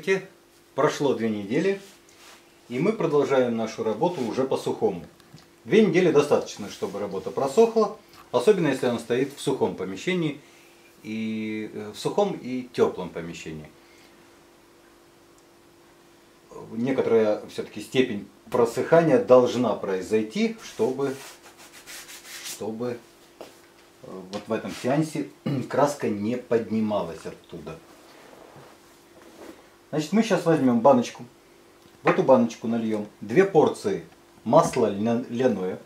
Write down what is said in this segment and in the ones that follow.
Здравствуйте! Прошло две недели, и мы продолжаем нашу работу уже по сухому. Две недели достаточно, чтобы работа просохла, особенно если она стоит в сухом помещении, и э, в сухом и теплом помещении. Некоторая все-таки степень просыхания должна произойти, чтобы, чтобы э, вот в этом сеансе краска не поднималась оттуда. Значит, мы сейчас возьмем баночку. В эту баночку нальем две порции масла льняное.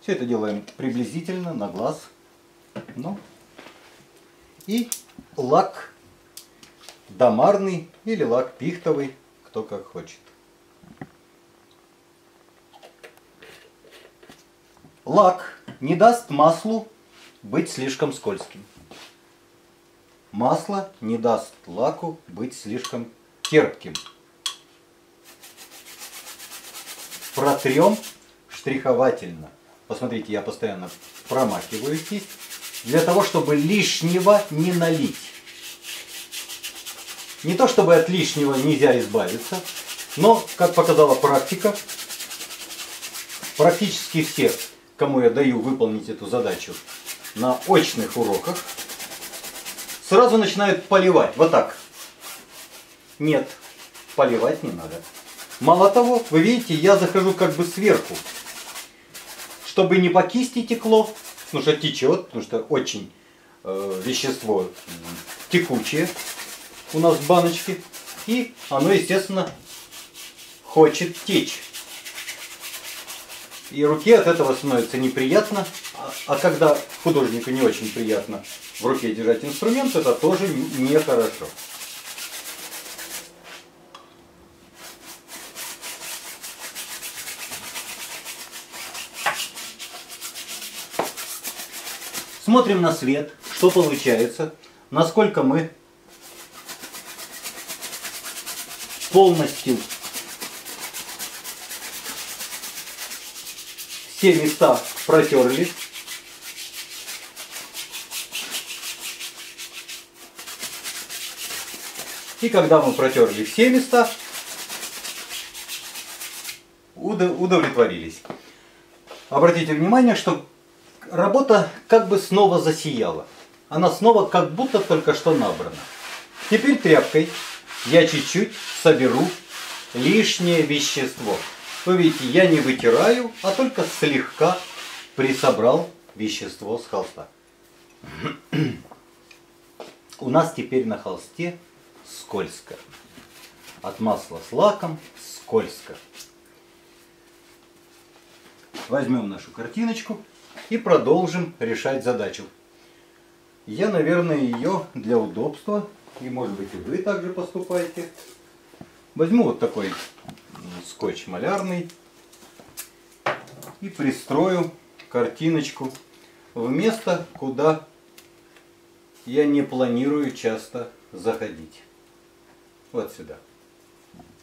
Все это делаем приблизительно на глаз. Ну. И лак домарный или лак пихтовый, кто как хочет. Лак не даст маслу быть слишком скользким. Масло не даст лаку быть слишком терпким. Протрем штриховательно. Посмотрите, я постоянно промакиваю кисть, для того, чтобы лишнего не налить. Не то, чтобы от лишнего нельзя избавиться, но, как показала практика, практически все, кому я даю выполнить эту задачу на очных уроках, сразу начинают поливать. Вот так. Нет, поливать не надо. Мало того, вы видите, я захожу как бы сверху. Чтобы не по кисти текло, потому что течет, потому что очень э, вещество текучее у нас в баночке. И оно, естественно, хочет течь. И руке от этого становится неприятно. А, когда художнику не очень приятно в руке держать инструмент, это тоже нехорошо. Смотрим на свет, что получается, насколько мы полностью все места протерли. И когда мы протерли все места, удовлетворились. Обратите внимание, что работа как бы снова засияла. Она снова как будто только что набрана. Теперь тряпкой я чуть-чуть соберу лишнее вещество. Вы видите, я не вытираю, а только слегка присобрал вещество с холста. У нас теперь на холсте скользко. От масла с лаком скользко. Возьмем нашу картиночку и продолжим решать задачу. Я, наверное, ее для удобства, и может быть и вы также поступаете, возьму вот такой скотч малярный и пристрою картиночку в место, куда я не планирую часто заходить вот сюда.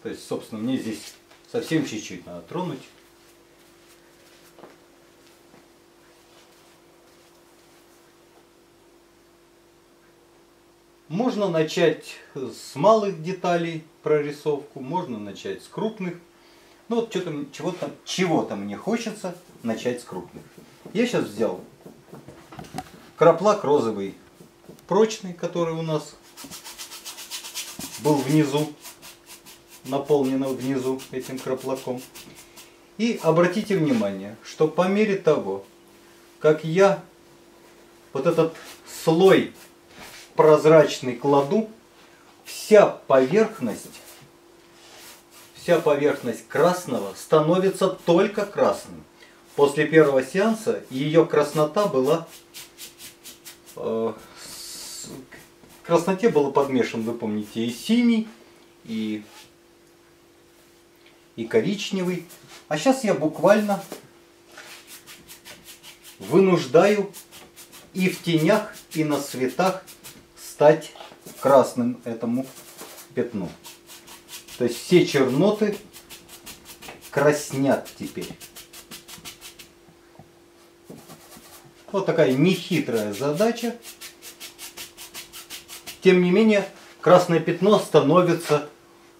То есть, собственно, мне здесь совсем чуть-чуть надо тронуть. Можно начать с малых деталей прорисовку, можно начать с крупных. Ну вот чего-то чего-то мне хочется начать с крупных. Я сейчас взял краплак розовый прочный, который у нас был внизу, наполнено внизу этим краплаком. И обратите внимание, что по мере того, как я вот этот слой прозрачный кладу, вся поверхность, вся поверхность красного становится только красным. После первого сеанса ее краснота была э, красноте было подмешан, вы помните, и синий, и, и коричневый. А сейчас я буквально вынуждаю и в тенях, и на светах стать красным этому пятну. То есть все черноты краснят теперь. Вот такая нехитрая задача. Тем не менее, красное пятно становится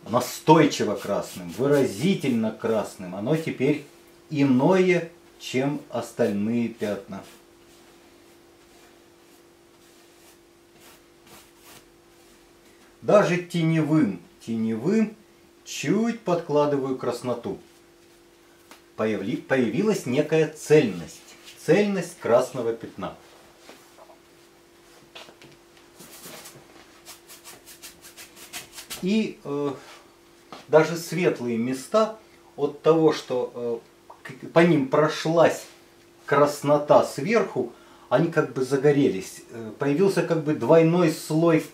настойчиво красным, выразительно красным. Оно теперь иное, чем остальные пятна. Даже теневым, теневым чуть подкладываю красноту. Появилась некая цельность, цельность красного пятна. И э, даже светлые места от того, что э, по ним прошлась краснота сверху, они как бы загорелись. Э, появился как бы двойной слой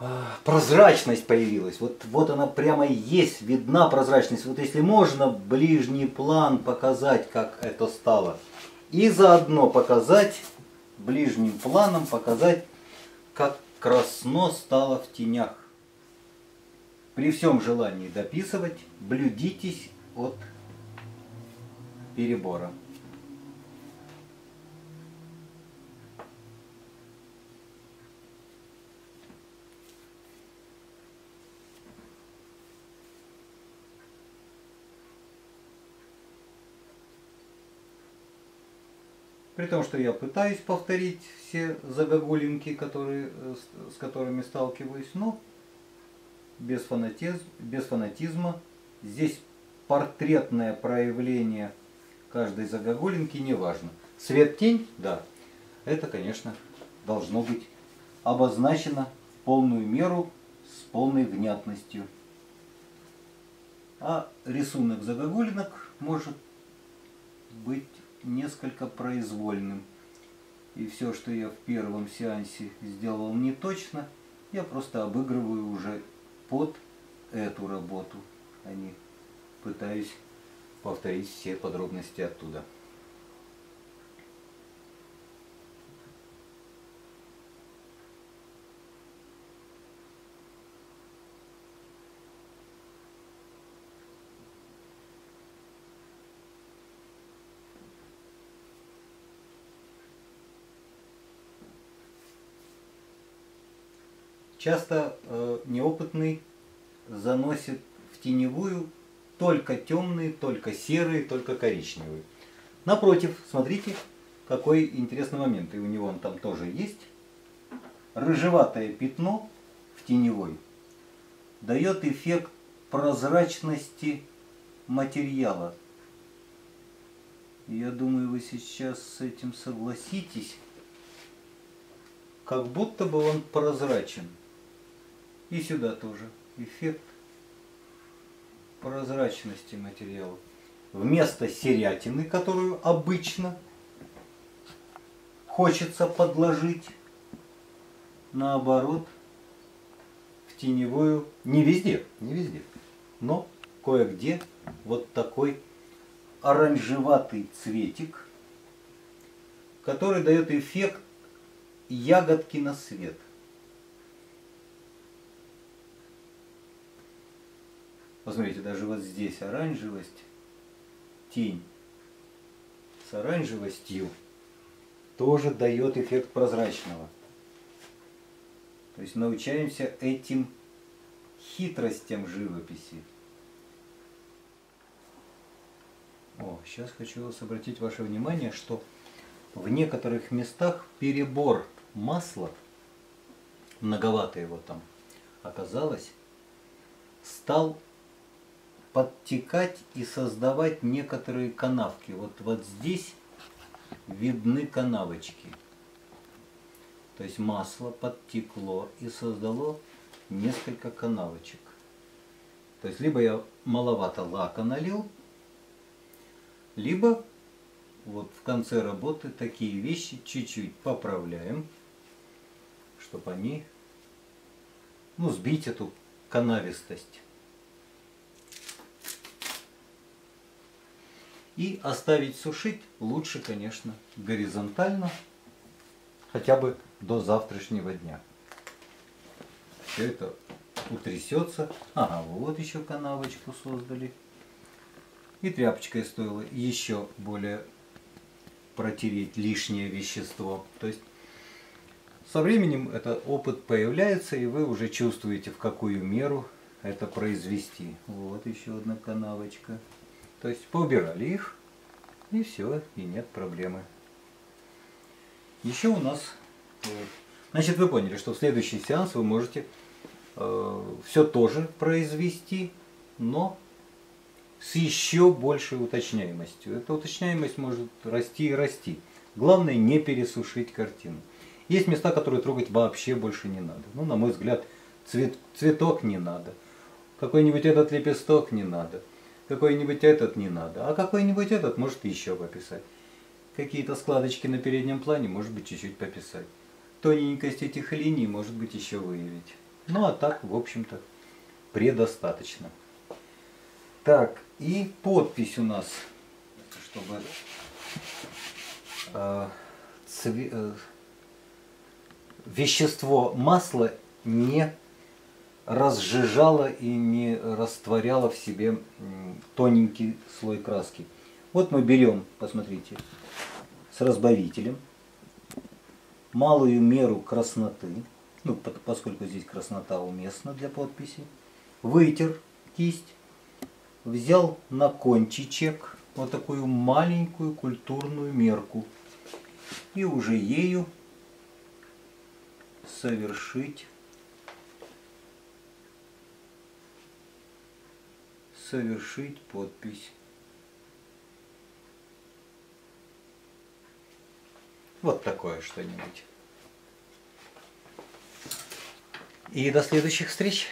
э, прозрачность появилась. Вот, вот она прямо есть, видна прозрачность. Вот если можно ближний план показать, как это стало. И заодно показать, ближним планом показать, как красно стало в тенях. При всем желании дописывать, блюдитесь от перебора. При том, что я пытаюсь повторить все загогулинки, которые, э, с которыми сталкиваюсь, но без, фанатизм, без фанатизма. Здесь портретное проявление каждой загогулинки не важно. Свет-тень, да, это, конечно, должно быть обозначено в полную меру с полной внятностью. А рисунок загогулинок может быть несколько произвольным. И все, что я в первом сеансе сделал не точно, я просто обыгрываю уже под эту работу, а не пытаюсь повторить все подробности оттуда. Часто э, неопытный заносит в теневую только темные, только серые, только коричневые. Напротив, смотрите, какой интересный момент. И у него он там тоже есть. Рыжеватое пятно в теневой дает эффект прозрачности материала. Я думаю, вы сейчас с этим согласитесь. Как будто бы он прозрачен. И сюда тоже эффект прозрачности материала. Вместо серятины, которую обычно хочется подложить, наоборот, в теневую, не везде, не везде, но кое-где вот такой оранжеватый цветик, который дает эффект ягодки на свет – Посмотрите, даже вот здесь оранжевость, тень с оранжевостью тоже дает эффект прозрачного. То есть научаемся этим хитростям живописи. О, сейчас хочу обратить ваше внимание, что в некоторых местах перебор масла, многовато его там оказалось, стал подтекать и создавать некоторые канавки. Вот, вот здесь видны канавочки. То есть масло подтекло и создало несколько канавочек. То есть либо я маловато лака налил, либо вот в конце работы такие вещи чуть-чуть поправляем, чтобы они, ну, сбить эту канавистость. И оставить сушить лучше, конечно, горизонтально, хотя бы до завтрашнего дня. Все это утрясется. Ага, вот еще канавочку создали. И тряпочкой стоило еще более протереть лишнее вещество. То есть со временем этот опыт появляется, и вы уже чувствуете, в какую меру это произвести. Вот еще одна канавочка. То есть поубирали их, и все, и нет проблемы. Еще у нас, э, значит, вы поняли, что в следующий сеанс вы можете э, все тоже произвести, но с еще большей уточняемостью. Эта уточняемость может расти и расти. Главное не пересушить картину. Есть места, которые трогать вообще больше не надо. Ну, на мой взгляд, цвет, цветок не надо. Какой-нибудь этот лепесток не надо. Какой-нибудь этот не надо. А какой-нибудь этот может еще пописать. Какие-то складочки на переднем плане может быть чуть-чуть пописать. Тоненькость этих линий может быть еще выявить. Ну а так, в общем-то, предостаточно. Так, и подпись у нас, чтобы э, цве, э, вещество масла не разжижало и не растворяло в себе тоненький слой краски. Вот мы берем, посмотрите, с разбавителем малую меру красноты, ну, поскольку здесь краснота уместна для подписи, вытер кисть, взял на кончичек вот такую маленькую культурную мерку и уже ею совершить совершить подпись. Вот такое что-нибудь. И до следующих встреч.